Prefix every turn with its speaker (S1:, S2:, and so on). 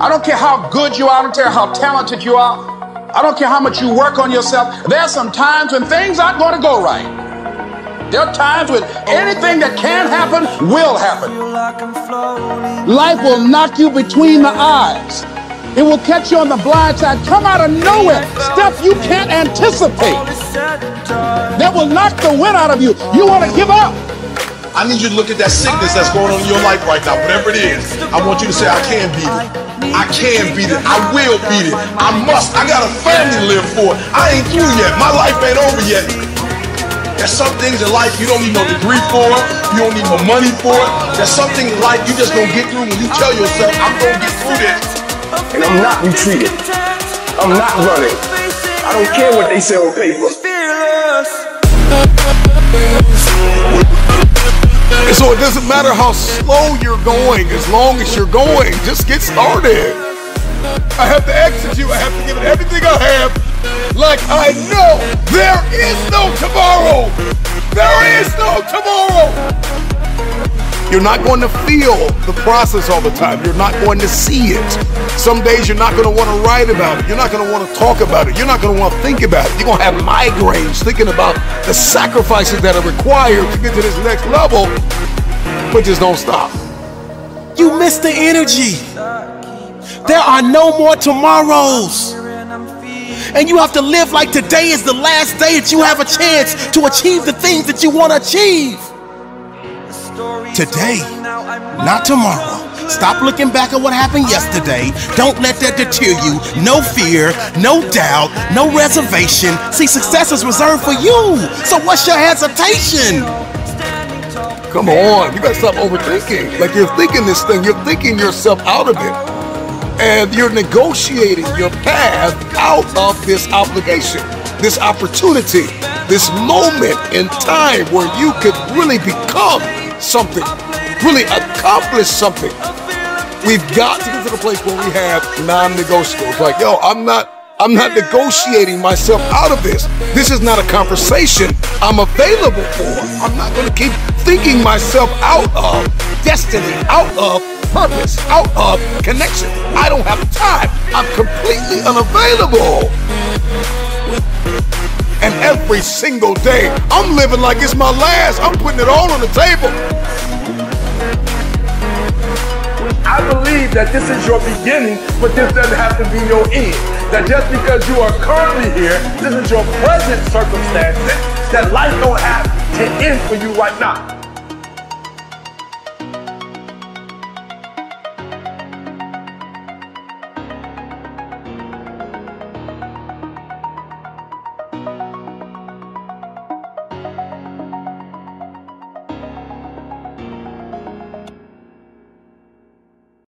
S1: I don't care how good you are. I don't care how talented you are. I don't care how much you work on yourself. There are some times when things aren't going to go right. There are times when anything that can happen will happen. Life will knock you between the eyes. It will catch you on the blind side, come out of nowhere, stuff you can't anticipate. That will knock the wind out of you. You want to give up.
S2: I need you to look at that sickness that's going on in your life right now, whatever it is. I want you to say, I can beat it. I can beat it. I will beat it. I must. I got a family to live for. I ain't through yet. My life ain't over yet. There's some things in life you don't need no degree for. You don't need no money for. There's something in life you just gonna get through when you tell yourself, I'm gonna get through this.
S3: And I'm not retreating. I'm not running. I don't care what they say on paper.
S4: Doesn't matter how slow you're going, as long as you're going, just get started. I have to execute, I have to give it everything I have, like I know there is no tomorrow. There is no tomorrow. You're not going to feel the process all the time. You're not going to see it. Some days you're not going to want to write about it. You're not going to want to talk about it. You're not going to want to think about it. You're going to have migraines thinking about the sacrifices that are required to get to this next level, but just don't stop.
S5: You miss the energy. There are no more tomorrows. And you have to live like today is the last day that you have a chance to achieve the things that you want to achieve. Today, not tomorrow. Stop looking back at what happened yesterday. Don't let that deter you. No fear, no doubt, no reservation. See, success is reserved for you. So what's your hesitation?
S4: Come on, you gotta stop overthinking. Like you're thinking this thing, you're thinking yourself out of it. And you're negotiating your path out of this obligation, this opportunity, this moment in time where you could really become something, really accomplish something. We've got to get to the place where we have non-negotiables. Like, yo, I'm not I'm not negotiating myself out of this. This is not a conversation I'm available for. I'm not going to keep thinking myself out of destiny, out of purpose, out of connection. I don't have time. I'm completely unavailable. And every single day, I'm living like it's my last. I'm putting it all on the table.
S3: I believe that this is your beginning, but this doesn't have to be your end. That just because you are currently here, this is your present circumstances, that life don't have to end for you right now.